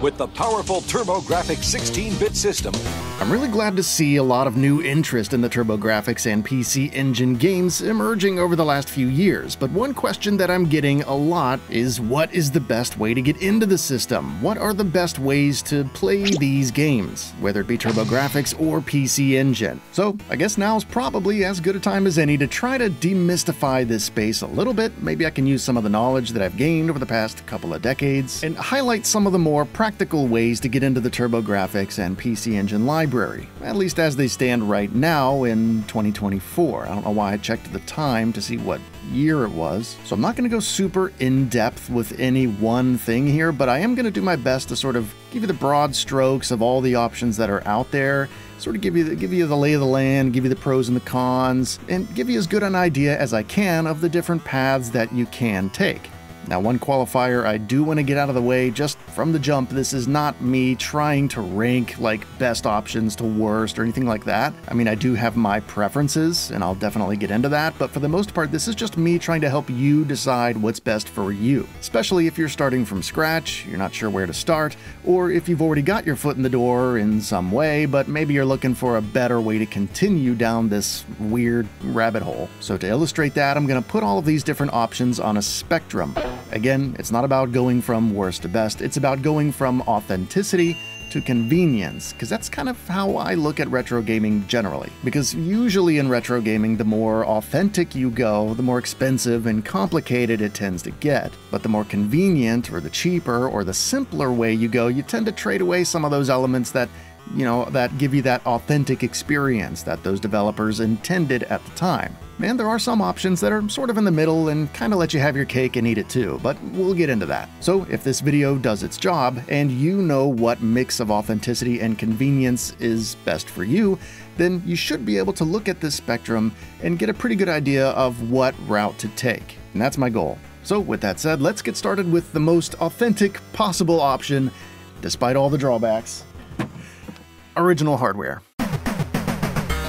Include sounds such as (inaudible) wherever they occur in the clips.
with the powerful TurboGrafx 16-bit system. I'm really glad to see a lot of new interest in the TurboGrafx and PC Engine games emerging over the last few years, but one question that I'm getting a lot is what is the best way to get into the system? What are the best ways to play these games, whether it be TurboGrafx or PC Engine? So I guess now's probably as good a time as any to try to demystify this space a little bit. Maybe I can use some of the knowledge that I've gained over the past couple of decades and highlight some of the more practical ways to get into the TurboGrafx and PC Engine library, at least as they stand right now in 2024. I don't know why I checked the time to see what year it was, so I'm not going to go super in depth with any one thing here, but I am going to do my best to sort of give you the broad strokes of all the options that are out there sort of give you the, give you the lay of the land, give you the pros and the cons, and give you as good an idea as I can of the different paths that you can take. Now, one qualifier I do want to get out of the way just from the jump this is not me trying to rank like best options to worst or anything like that. I mean, I do have my preferences, and I'll definitely get into that, but for the most part, this is just me trying to help you decide what's best for you. Especially if you're starting from scratch, you're not sure where to start, or if you've already got your foot in the door in some way, but maybe you're looking for a better way to continue down this weird rabbit hole. So, to illustrate that, I'm going to put all of these different options on a spectrum. Again, it's not about going from worst to best, it's about going from authenticity to convenience, because that's kind of how I look at retro gaming generally. Because usually in retro gaming, the more authentic you go, the more expensive and complicated it tends to get. But the more convenient, or the cheaper, or the simpler way you go, you tend to trade away some of those elements that you know, that give you that authentic experience that those developers intended at the time. And there are some options that are sort of in the middle and kind of let you have your cake and eat it too, but we'll get into that. So if this video does its job, and you know what mix of authenticity and convenience is best for you, then you should be able to look at this spectrum and get a pretty good idea of what route to take. And that's my goal. So with that said, let's get started with the most authentic possible option, despite all the drawbacks original hardware.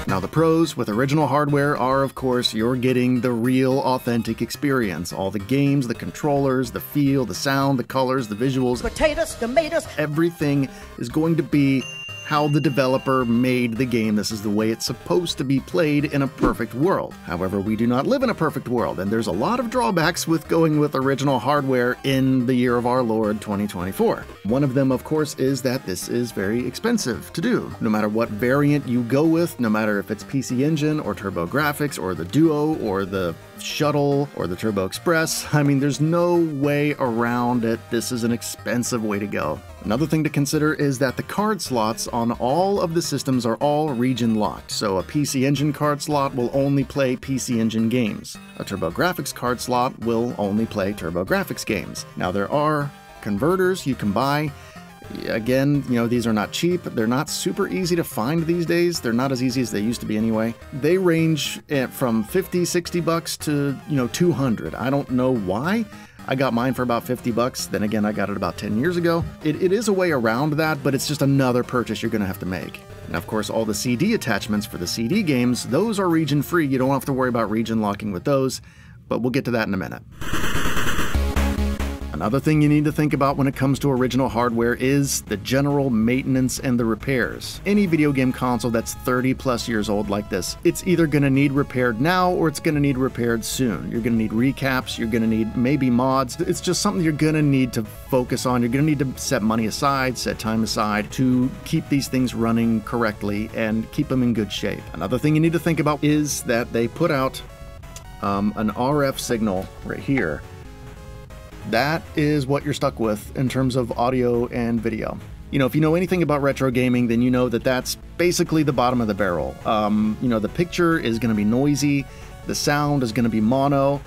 Now, the pros with original hardware are, of course, you're getting the real authentic experience. All the games, the controllers, the feel, the sound, the colors, the visuals. Potatoes, tomatoes. Everything is going to be how the developer made the game. This is the way it's supposed to be played in a perfect world. However, we do not live in a perfect world, and there's a lot of drawbacks with going with original hardware in the year of our Lord 2024. One of them, of course, is that this is very expensive to do. No matter what variant you go with, no matter if it's PC Engine or TurboGrafx or the Duo or the Shuttle or the Turbo Express. I mean, there's no way around it. This is an expensive way to go. Another thing to consider is that the card slots on all of the systems are all region locked, so a PC Engine card slot will only play PC Engine games. A TurboGrafx card slot will only play TurboGrafx games. Now, there are converters you can buy Again, you know, these are not cheap. They're not super easy to find these days. They're not as easy as they used to be anyway. They range eh, from 50, 60 bucks to, you know, 200. I don't know why. I got mine for about 50 bucks. Then again, I got it about 10 years ago. It, it is a way around that, but it's just another purchase you're going to have to make. And of course, all the CD attachments for the CD games, those are region free. You don't have to worry about region locking with those, but we'll get to that in a minute. Another thing you need to think about when it comes to original hardware is the general maintenance and the repairs. Any video game console that's 30 plus years old like this, it's either going to need repaired now or it's going to need repaired soon. You're going to need recaps, you're going to need maybe mods. It's just something you're going to need to focus on. You're going to need to set money aside, set time aside to keep these things running correctly and keep them in good shape. Another thing you need to think about is that they put out um, an RF signal right here that is what you're stuck with in terms of audio and video. You know, if you know anything about retro gaming, then you know that that's basically the bottom of the barrel. Um, you know, the picture is going to be noisy, the sound is going to be mono.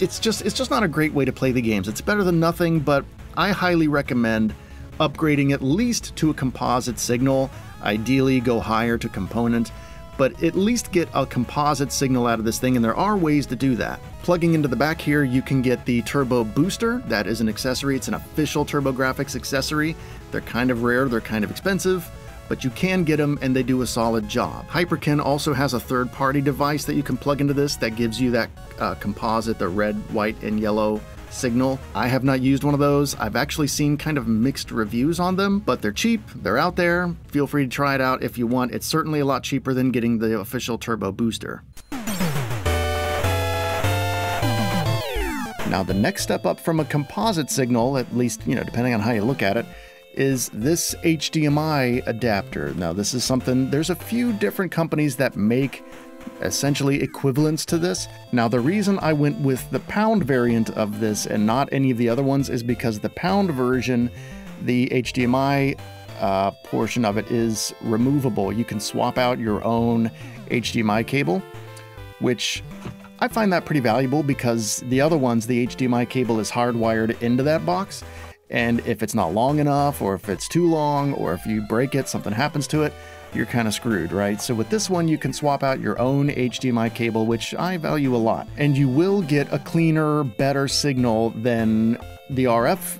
It's just it's just not a great way to play the games. It's better than nothing, but I highly recommend upgrading at least to a composite signal. Ideally, go higher to component but at least get a composite signal out of this thing, and there are ways to do that. Plugging into the back here, you can get the Turbo Booster. That is an accessory. It's an official TurboGrafx accessory. They're kind of rare, they're kind of expensive, but you can get them and they do a solid job. Hyperkin also has a third-party device that you can plug into this that gives you that uh, composite, the red, white, and yellow Signal. I have not used one of those. I've actually seen kind of mixed reviews on them, but they're cheap, they're out there. Feel free to try it out if you want. It's certainly a lot cheaper than getting the official turbo booster. Now, the next step up from a composite signal, at least, you know, depending on how you look at it, is this HDMI adapter. Now, this is something, there's a few different companies that make essentially equivalents to this. Now, the reason I went with the pound variant of this and not any of the other ones is because the pound version, the HDMI uh, portion of it is removable. You can swap out your own HDMI cable, which I find that pretty valuable because the other ones, the HDMI cable is hardwired into that box. And if it's not long enough, or if it's too long, or if you break it, something happens to it, you're kind of screwed, right? So with this one, you can swap out your own HDMI cable, which I value a lot. And you will get a cleaner, better signal than the RF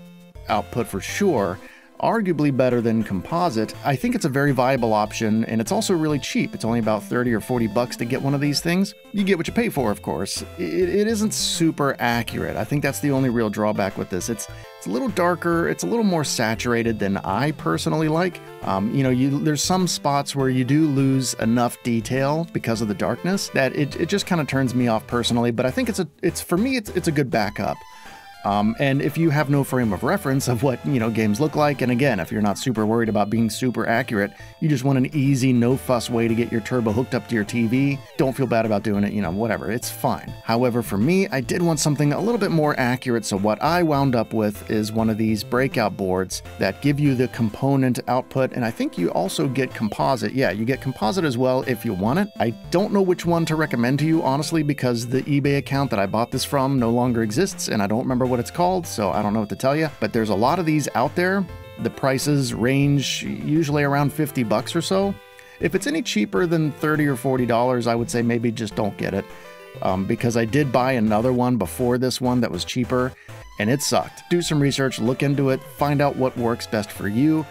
output for sure arguably better than composite. I think it's a very viable option and it's also really cheap. It's only about 30 or 40 bucks to get one of these things. You get what you pay for, of course. It, it isn't super accurate. I think that's the only real drawback with this. It's it's a little darker, it's a little more saturated than I personally like. Um, you know, you, there's some spots where you do lose enough detail because of the darkness that it, it just kind of turns me off personally, but I think it's a it's for me it's it's a good backup. Um, and if you have no frame of reference of what you know games look like, and again, if you're not super worried about being super accurate, you just want an easy, no fuss way to get your turbo hooked up to your TV. Don't feel bad about doing it. You know, whatever, it's fine. However, for me, I did want something a little bit more accurate. So what I wound up with is one of these breakout boards that give you the component output, and I think you also get composite. Yeah, you get composite as well if you want it. I don't know which one to recommend to you honestly because the eBay account that I bought this from no longer exists, and I don't remember what it's called, so I don't know what to tell you. But there's a lot of these out there. The prices range usually around 50 bucks or so. If it's any cheaper than 30 or 40 dollars, I would say maybe just don't get it. Um, because I did buy another one before this one that was cheaper and it sucked. Do some research, look into it, find out what works best for you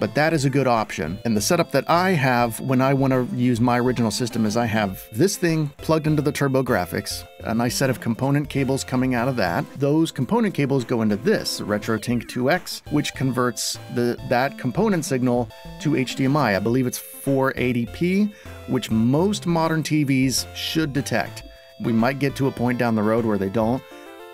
but that is a good option. And the setup that I have when I want to use my original system is I have this thing plugged into the TurboGrafx, a nice set of component cables coming out of that. Those component cables go into this RetroTink 2X, which converts the that component signal to HDMI. I believe it's 480p, which most modern TVs should detect. We might get to a point down the road where they don't,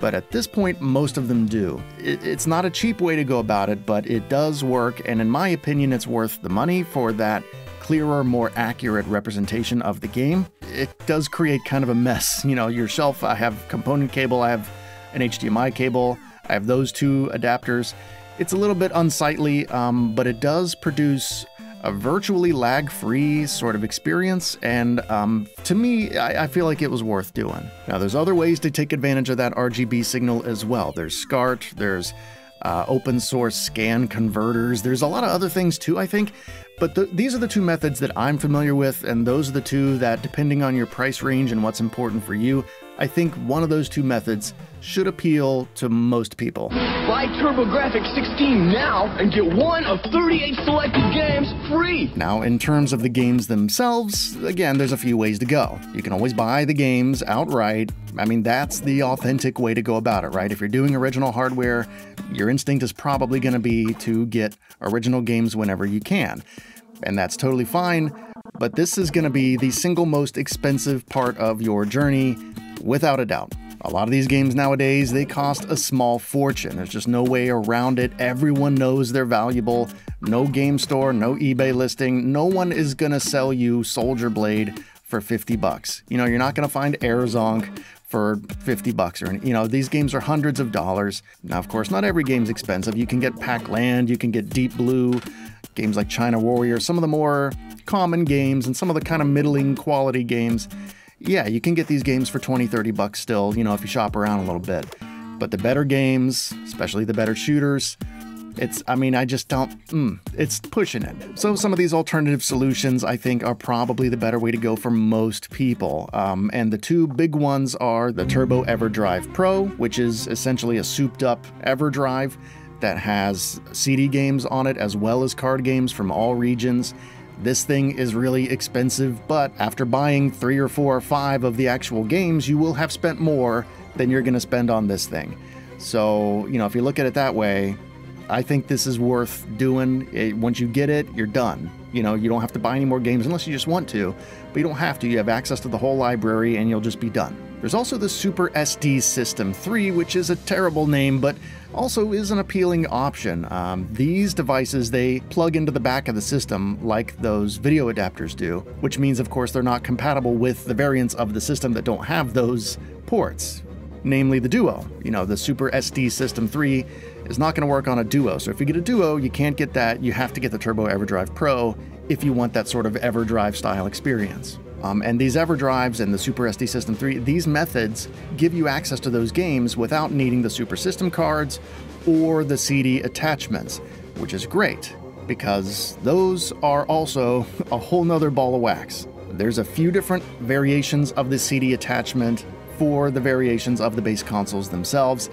but at this point, most of them do. it's not a cheap way to go about it, but it does work, and in my opinion, it's worth the money for that clearer, more accurate representation of the game. It does create kind of a mess. (laughs) You know, yourself, I have component cable, I have an HDMI cable, I have those two adapters. It's a little bit unsightly, um, but it does produce a virtually lag free sort of experience, and um, to me, I, I, feel like it was worth doing. Now, there's other ways to take advantage of that RGB signal as well. There's SCART, there's uh, open source scan converters, there's a lot of other things too, I think. But the, these are the two methods that I'm familiar with, and those are the two that, depending on your price range and what's important for you, I think one of those two methods should appeal to most people. Buy TurboGrafx 16 now and get one of 38 selected games free. Now, in terms of the games themselves, again, there's a few ways to go. You can always buy the games outright. I mean, that's the authentic way to go about it, right? If you're doing original hardware, your instinct is probably going to be to get original games whenever you can. And that's totally fine, but this is going to be the single most expensive part of your journey, without a doubt. A lot of these games nowadays, they cost a small fortune. There's just no way around it. Everyone knows they're valuable. No game store, no eBay listing. No one is going to sell you Soldier Blade for 50 bucks. You know, you're not going to find Air Zonk for 50 bucks or you know these games are hundreds of dollars now of course not every game's expensive you can get Pac-Land you can get Deep Blue games like China Warrior some of the more common games and some of the kind of middling quality games yeah, you can get these games for 20, 30 bucks still, you know, if you shop around a little bit. But the better games, especially the better shooters, it's, I mean, I just don't, mm, it's pushing it. So some of these alternative solutions, I think, are probably the better way to go for most people. Um, and the two big ones are the Turbo EverDrive Pro, which is essentially a souped up EverDrive that has CD games on it as well as card games from all regions. This thing is really expensive, but after buying three or four or five of the actual games, you will have spent more than you're going to spend on this thing. So, you know, if you look at it that way, I think this is worth doing. It, once you get it, you're done. You know, you don't have to buy any more games unless you just want to, but you don't have to. You have access to the whole library and you'll just be done. There's also the Super SD System 3, which is a terrible name, but also is an appealing option. Um, these devices, they plug into the back of the system like those video adapters do, which means, of course, they're not compatible with the variants of the system that don't have those ports, namely the Duo. You know, the Super SD System 3 is not going to work on a Duo. So if you get a Duo, you can't get that. You have to get the Turbo EverDrive Pro if you want that sort of EverDrive style experience. Um, and these EverDrives and the Super SD System 3, these methods give you access to those games without needing the Super System cards or the CD attachments, which is great because those are also a whole nother ball of wax. There's a few different variations of the CD attachment for the variations of the base consoles themselves,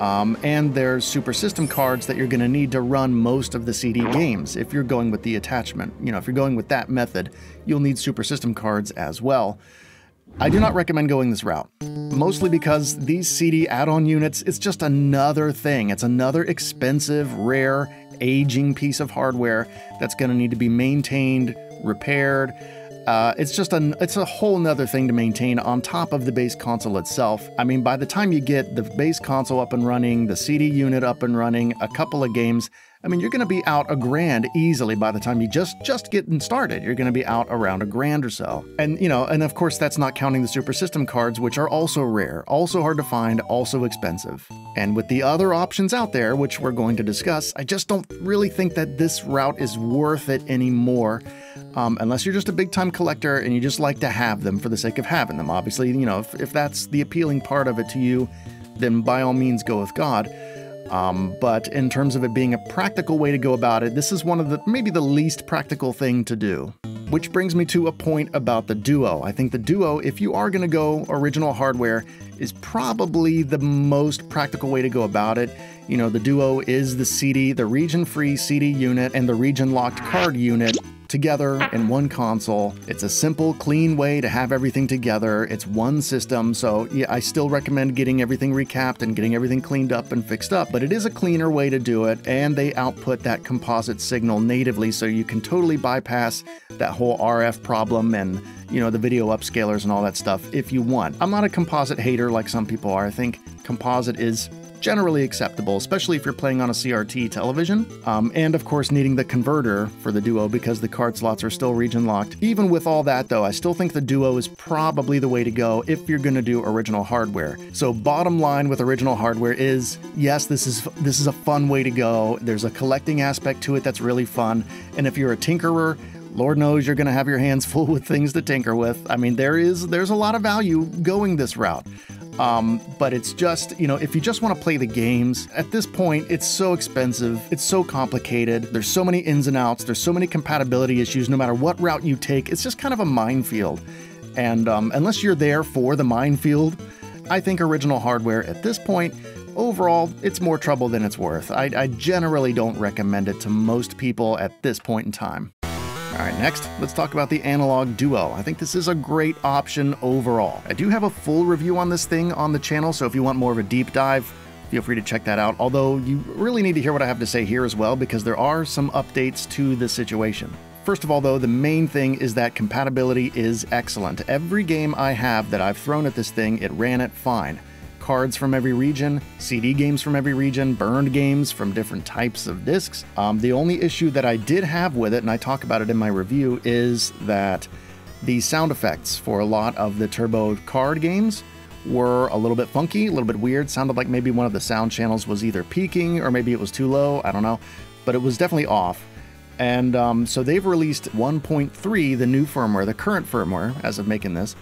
um, and there's super system cards that you're going to need to run most of the CD games if you're going with the attachment. You know, if you're going with that method, you'll need super system cards as well. I do not recommend going this route, mostly because these CD add-on units, it's just another thing. It's another expensive, rare, aging piece of hardware that's going to need to be maintained, repaired, uh, it's just a it's a whole nother thing to maintain on top of the base console itself. I mean, by the time you get the base console up and running, the CD unit up and running, a couple of games, I mean, you're going to be out a grand easily by the time you just just getting started. You're going to be out around a grand or so. And you know, and of course that's not counting the super system cards which are also rare, also hard to find, also expensive. And with the other options out there which we're going to discuss, I just don't really think that this route is worth it anymore. Um, unless you're just a big time collector and you just like to have them for the sake of having them. Obviously, you know, if, if that's the appealing part of it to you, then by all means go with God. Um, but in terms of it being a practical way to go about it, this is one of the maybe the least practical thing to do. Which brings me to a point about the Duo. I think the Duo, if you are going to go original hardware, is probably the most practical way to go about it. You know, the Duo is the CD, the region free CD unit, and the region locked card unit together in one console. It's a simple, clean way to have everything together. It's one system, so yeah, I still recommend getting everything recapped and getting everything cleaned up and fixed up, but it is a cleaner way to do it, and they output that composite signal natively, so you can totally bypass that whole RF problem and you know the video upscalers and all that stuff if you want. I'm not a composite hater like some people are. I think composite is generally acceptable, especially if you're playing on a CRT television. Um, and of course, needing the converter for the Duo because the card slots are still region locked. Even with all that, though, I still think the Duo is probably the way to go if you're going to do original hardware. So, bottom line with original hardware is yes, this is this is a fun way to go. There's a collecting aspect to it that's really fun, and if you're a tinkerer, Lord knows you're going to have your hands (laughs) full with things to tinker with. I mean, there is there's a lot of value going this route. Um, but it's just, you know, if you just want to play the games, at this point, it's so expensive, it's so complicated, there's so many ins and outs, there's so many compatibility issues, no matter what route you take, it's just kind of a minefield. And um, unless you're there for the minefield, I think original hardware at this point, overall, it's more trouble than it's worth. I, I generally don't recommend it to most people at this point in time. All right, next, let's talk about the Analogue Duo. I think this is a great option overall. I do have a full review on this thing on the channel, so if you want more of a deep dive, feel free to check that out. Although you really need to hear what I have to say here as well, because there are some updates to the situation. First of all, though, the main thing is that compatibility is excellent. Every game I have that I've thrown at this thing, it ran it fine cards from every region, CD games from every region, burned games from different types of discs. Um, the only issue that I did have with it, and I talk about it in my review, is that the sound effects for a lot of the Turbo card games were a little bit funky, a little bit weird. Sounded like maybe one of the sound channels was either peaking or maybe it was too low. I don't know. But it was definitely off. And um, so they've released 1.3, the new firmware, the current firmware, as of making this.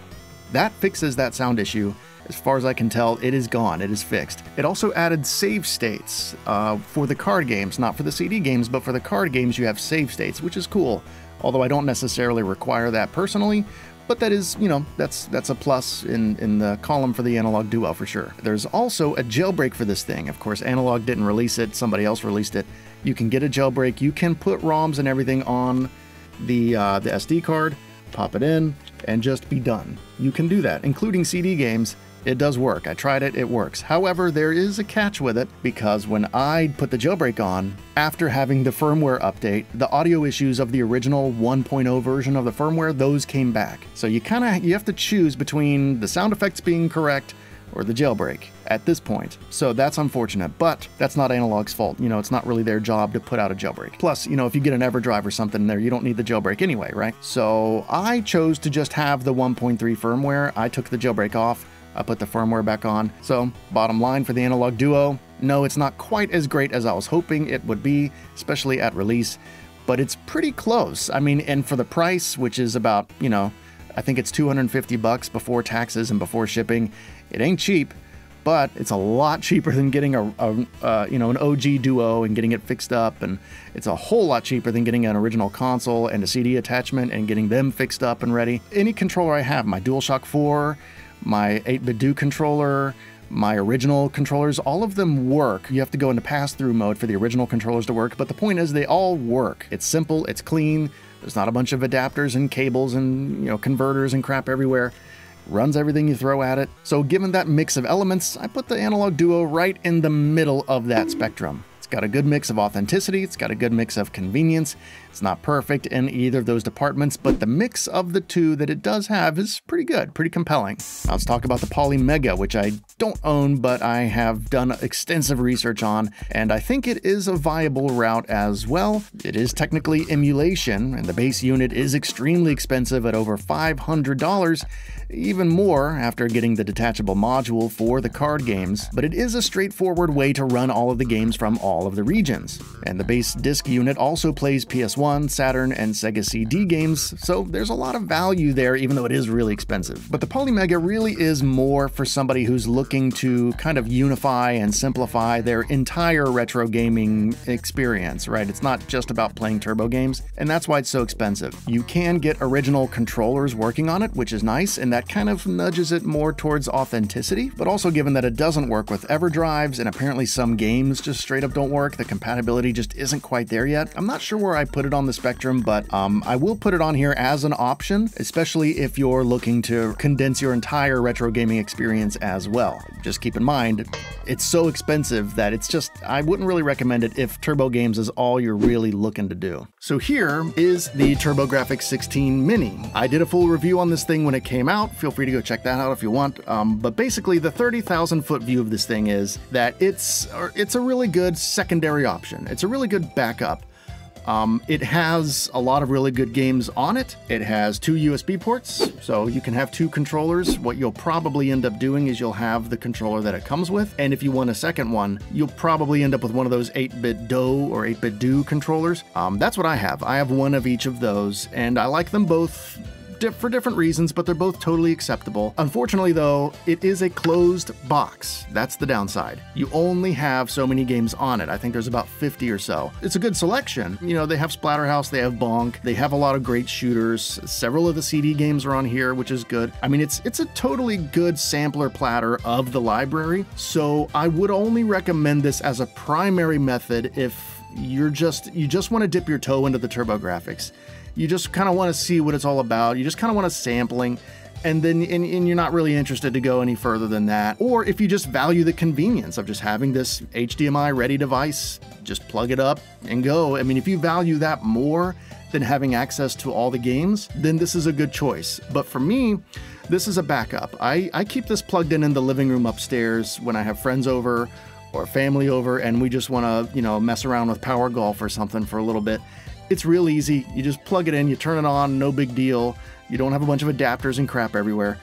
That fixes that sound issue as far as I can tell, it is gone, it is fixed. It also added save states uh, for the card games, not for the CD games, but for the card games you have save states, which is cool. Although I don't necessarily require that personally, but that is, you know, that's that's a plus in, in the column for the Analogue Duo for sure. There's also a jailbreak for this thing. Of course, Analogue didn't release it, somebody else released it. You can get a jailbreak, you can put ROMs and everything on the, uh, the SD card, pop it in, and just be done. You can do that, including CD games. It does work. I tried it, it works. However, there is a catch with it because when I put the jailbreak on, after having the firmware update, the audio issues of the original 1.0 version of the firmware, those came back. So you kind of you have to choose between the sound effects being correct or the jailbreak at this point. So that's unfortunate, but that's not Analogue's fault. You know, it's not really their job to put out a jailbreak. Plus, you know, if you get an EverDrive or something in there, you don't need the jailbreak anyway, right? So I chose to just have the 1.3 firmware. I took the jailbreak off. I put the firmware back on. So, bottom line for the Analogue Duo, no, it's not quite as great as I was hoping it would be, especially at release, but it's pretty close. I mean, and for the price, which is about, you know, I think it's 250 bucks before taxes and before shipping. It ain't cheap, but it's a lot (laughs) cheaper than getting a, a uh, you know an OG Duo and getting it fixed up, and it's a whole lot cheaper than getting an original console and a CD attachment and getting them fixed up and ready. Any controller I have, my DualShock 4, my 8BitDo controller, my original controllers, all of them work. You have to go into pass-through mode for the original controllers to work, but the point is they all work. It's simple, it's clean, there's not a bunch of adapters and cables and, you know, converters and crap everywhere. Runs everything you throw at it. So given that mix of elements, I put the Analogue Duo right in the middle of that spectrum. It's got a good mix of authenticity, it's got a good mix of convenience. It's not perfect in either of those departments, but the mix of the two that it does have is pretty good, pretty compelling. Now let's talk about the Polymega, which I don't own, but I have done extensive research on, and I think it is a viable route as well. It is technically emulation, and the base unit is extremely expensive at over $500, even more after getting the detachable module for the card games, but it is a straightforward way to run all of the games from all of the regions. And the base disc unit also plays PS1, Saturn, and Sega CD games, so there's a lot of value there even though it is really expensive. But the Polymega really is more for somebody who's looking to kind of unify and simplify their entire retro gaming experience, right? It's not just about playing turbo games, and that's why it's so expensive. You can get original controllers working on it, which is nice, and that kind of nudges it more towards authenticity, but also given that it doesn't work with EverDrives and apparently some games just straight up don't work, the compatibility just isn't quite there yet. I'm not sure where I put it on the spectrum, but um, I will put it on here as an option, especially if you're looking to condense your entire retro gaming experience as well. Just keep in mind, it's so expensive that it's just, I wouldn't really recommend it if Turbo Games is all you're really looking to do. So here is the TurboGrafx 16 Mini. I did a full review on this thing when it came out. Feel free to go check that out if you want. Um, but basically, the 30,000 foot view of this thing is that it's it's a really good secondary option. It's a really good backup. Um, it has a lot of really good games on it. It has two USB ports, so you can have two controllers. What you'll probably end up doing is you'll have the controller that it comes with, and if you want a second one, you'll probably end up with one of those 8BitDo or 8BitDo controllers. Um, that's what I have. I have one of each of those, and I like them both for different reasons, but they're both totally acceptable. Unfortunately, though, it is a closed box. That's the downside. You only have so many games on it. I think there's about 50 or so. It's a good selection. You know, they have Splatterhouse, they have Bonk, they have a lot of great shooters. Several of the CD games are on here, which is good. I mean, it's it's a totally good sampler platter of the library. So I would only recommend this as a primary method if you're just you just want to dip your toe into the TurboGrafx you just kind of want to see what it's all about. You just kind of want a sampling and then and, and, you're not really interested to go any further than that. Or if you just value the convenience of just having this HDMI ready device, just plug it up and go. I mean, if you value that more than having access to all the games, then this is a good choice. But for me, this is a backup. I, I keep this plugged in in the living room upstairs when I have friends over or family over and we just want to, you know, mess around with Power Golf or something for a little bit. It's real easy. You just plug it in, you turn it on, no big deal. You don't have a bunch of adapters and crap everywhere.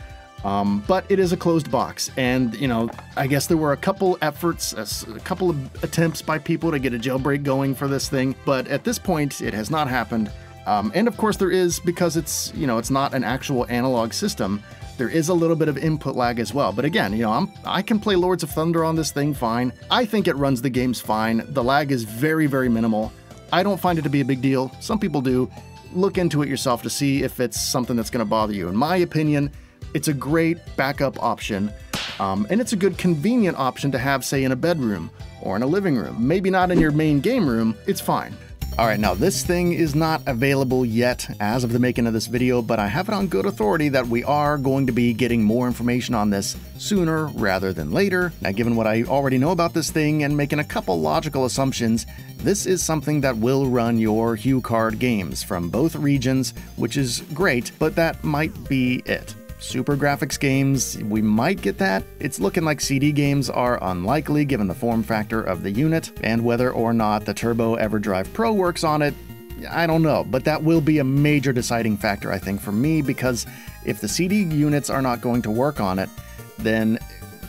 Um, but it is a closed box, and you know, I guess there were a couple efforts, a, couple of attempts by people to get a jailbreak going for this thing, but at this point, it has not happened. Um, and of course, there is because it's you know it's not an actual analog system. There is a little bit of input lag as well. But again, you know, I'm, I can play Lords of Thunder on this thing fine. I think it runs the games fine. The lag is very, very minimal. I don't find it to be a big deal. Some people do. Look into it yourself to see if it's something that's going to bother you. In my opinion, it's a great backup option, um, and it's a good convenient option to have, say, in a bedroom or in a living room. Maybe not in your main game room, it's fine. All right, now this thing is not available yet as of the making of this video, but I have it on good authority that we are going to be getting more information on this sooner rather than later. Now, given what I already know about this thing and making a couple logical assumptions, this is something that will run your HuCard games from both regions, which is great, but that might be it. SuperGrafx games, we might get that. It's looking like CD games are unlikely given the form factor of the unit, and whether or not the Turbo EverDrive Pro works on it, I don't know, but that will be a major deciding factor, I think, for me, because if the CD units are not going to work on it, then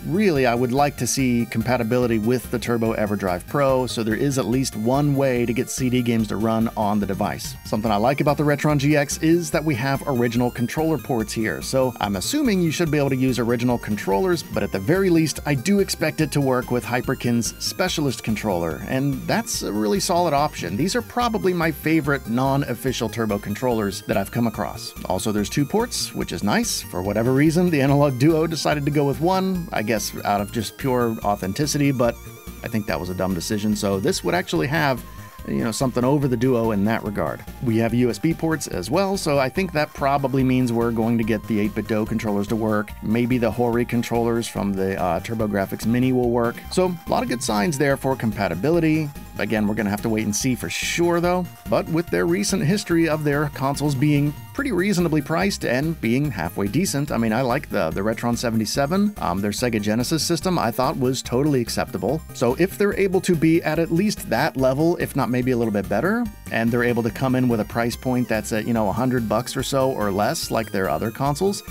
really, I would like to see compatibility with the Turbo EverDrive Pro, so there is at least one way to get CD games to run on the device. Something I like about the Retron GX is that we have original controller ports here, so I'm assuming you should be able to use original controllers, but at the very least, I do expect it to work with Hyperkin's Specialist controller, and that's a really solid option. These are probably my favorite non-official Turbo controllers that I've come across. Also, there's two ports, which is nice. For whatever reason, the Analogue Duo decided to go with one. I guess guess out of just pure authenticity, but I think that was a dumb decision. So this would actually have you know, something over the Duo in that regard. We have USB ports as well, so I think that probably means we're going to get the 8BitDo controllers to work. Maybe the Hori controllers from the uh, TurboGrafx Mini will work. So a lot of good signs there for compatibility. Again, we're going to have to wait and see for sure though. But with their recent history of their consoles being pretty reasonably priced and being halfway decent, I mean, I like the, the Retron 77. Um, their Sega Genesis system I thought was totally acceptable. So if they're able to be at at least that level, if not maybe a little bit better, and they're able to come in with a price point that's at, you know, 100 bucks or so or less like their other consoles,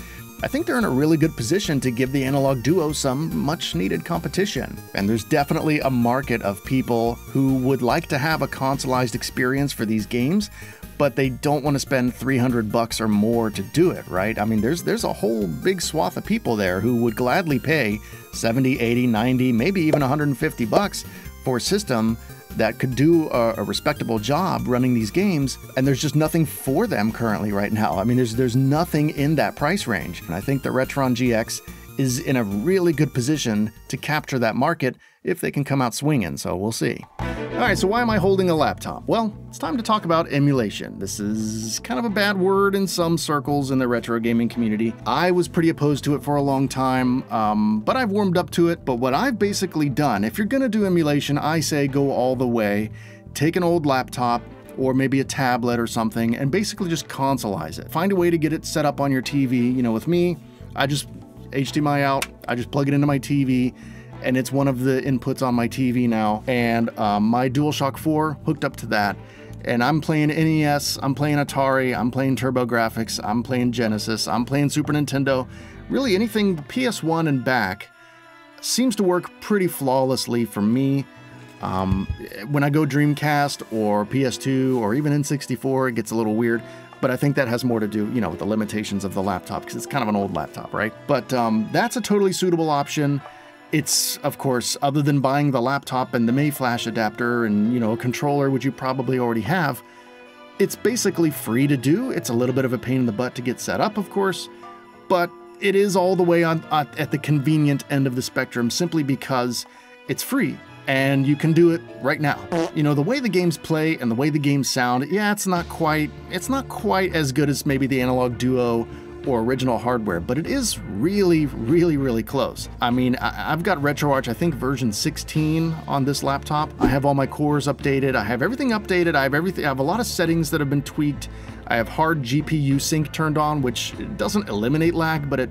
I think they're in a really good position to give the Analogue Duo some much needed competition. And there's definitely a market of people who would like to have a consoleized experience for these games, but they don't want to spend 300 bucks or more to do it, right? I mean, there's there's a whole big swath of people there who would gladly pay 70, 80, 90, maybe even 150 bucks for a system that could do a, a, respectable job running these games, and there's just nothing for them currently right now. I mean, there's there's nothing in that price range, and I think the Retron GX is in a really good position to capture that market if they can come out swinging. So we'll see. Alright, so why am I holding a laptop? Well, it's time to talk about emulation. This is kind of a bad word in some circles in the retro gaming community. I was pretty opposed to it for a long time, um, but I've warmed up to it. But what I've basically done, if you're gonna do emulation, I say go all the way. Take an old laptop, or maybe a tablet or something, and basically just consoleize it. Find a way to get it set up on your TV. You know, with me, I just HDMI out, I just plug it into my TV, and it's one of the inputs on my TV now. And um, my DualShock 4 hooked up to that. And I'm playing NES, I'm playing Atari, I'm playing TurboGrafx, I'm playing Genesis, I'm playing Super Nintendo. Really, anything PS1 and back seems to work pretty flawlessly for me. Um, when I go Dreamcast or PS2 or even N64, it gets a little weird but I think that has more to do, you know, with the limitations of the laptop because it's kind of an old laptop, right? But um, that's a totally suitable option. It's, of course, other than buying the laptop and the Mayflash adapter and, you know, a controller, which you probably already have, it's basically free to do. It's a little bit of a pain in the butt to get set up, of course, but it is all the way on, at the convenient end of the spectrum simply because it's free and you can do it right now. You know, the way the games play and the way the games sound, yeah, it's not quite it's not quite as good as maybe the Analogue Duo or original hardware, but it is really, really, really close. I mean, I, have got RetroArch, I think version 16 on this laptop. I have all my cores updated. I have everything updated. I have everything. I have a lot of settings that have been tweaked. I have hard GPU sync turned on, which doesn't eliminate lag, but it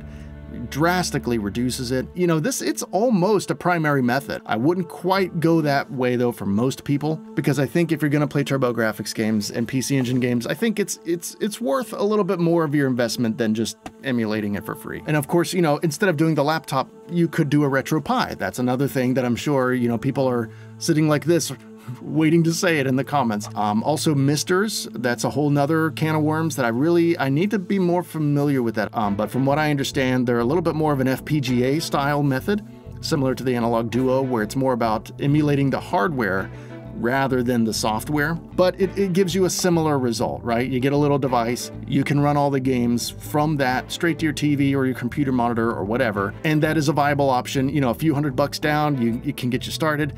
drastically reduces it. You know, this it's almost a primary method. I wouldn't quite go that way though for most people because I think if you're going to play TurboGrafx games and PC Engine games, I think it's it's it's worth a little bit more of your investment than just emulating it for free. And of course, you know, instead of doing the laptop, you could do a RetroPie. That's another thing that I'm sure, you know, people are sitting like this waiting to say it in the comments. Um, also, Misters, that's a whole nother can of worms that I really, I need to be more familiar with that. Um, but from what I understand, they're a little bit more of an FPGA style method, similar to the Analogue Duo, where it's more about emulating the hardware rather than the software, but it, it, gives you a similar result, right? You get a little device, you can run all the games from that straight to your TV or your computer monitor or whatever, and that is a viable option. You know, a few hundred bucks down, you, you can get you started.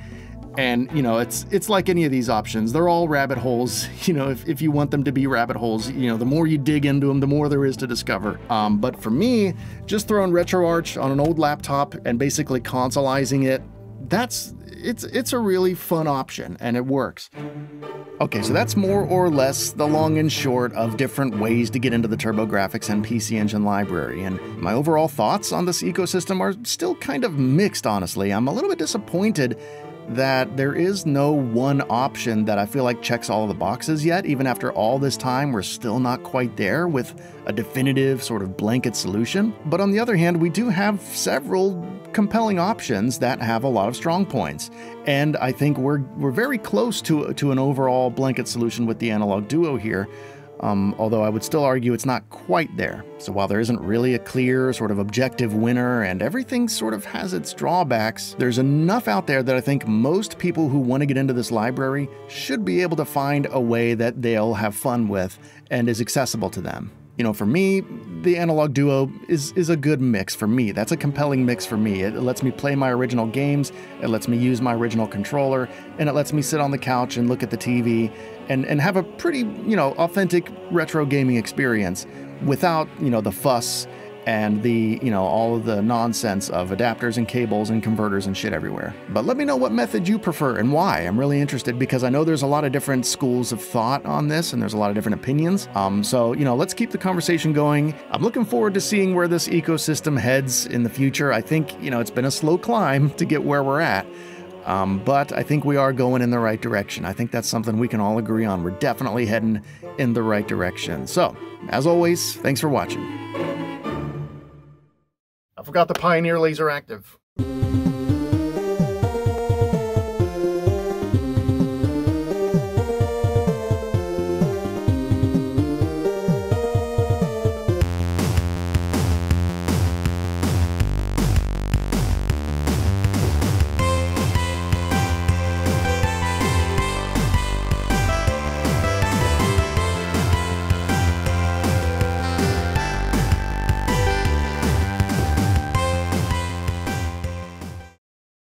And, you know, it's it's like any of these options. They're all rabbit holes. (laughs) You know, if, if you want them to be rabbit holes, you know, the more you dig into them, the more there is to discover. Um, but for me, just throwing RetroArch on an old laptop and basically consoleizing it, that's it's it's a really fun option and it works. Okay, so that's more or less the long and short of different ways to get into the TurboGrafx and PC Engine library, and my overall thoughts on this ecosystem are still kind of mixed, honestly. I'm a little bit disappointed that there is no one option that I feel like checks all the boxes yet. Even after all this time, we're still not quite there with a definitive sort of blanket solution. But on the other hand, we do have several compelling options that have a lot of strong points. And I think we're we're very close to to an overall blanket solution with the Analogue Duo here. Um, although I would still argue it's not quite there. So while there isn't really a clear, sort of objective winner and everything sort of has its drawbacks, there's enough out there that I think most people who want to get into this library should be able to find a way that they'll have fun with and is accessible to them. You know, for me, the Analogue Duo is, is a good mix for me. That's a compelling mix for me. It lets me play my original games, it lets me use my original controller, and it lets me sit on the couch and look at the TV and, and have a pretty, you know, authentic retro gaming experience without, you know, the fuss and the, you know, all of the nonsense of adapters and cables and converters and shit everywhere. But let me know what method you prefer and why. I'm really interested because I know there's a lot of different schools of thought on this and there's a lot of different opinions. Um, so, you know, let's keep the conversation going. I'm looking forward to seeing where this ecosystem heads in the future. I think, you know, it's been a slow climb to get where we're at. Um, but I think we are going in the right direction. I think that's something we can all agree on. We're definitely heading in the right direction. So, as always, thanks for watching. I forgot the Pioneer LaserActive.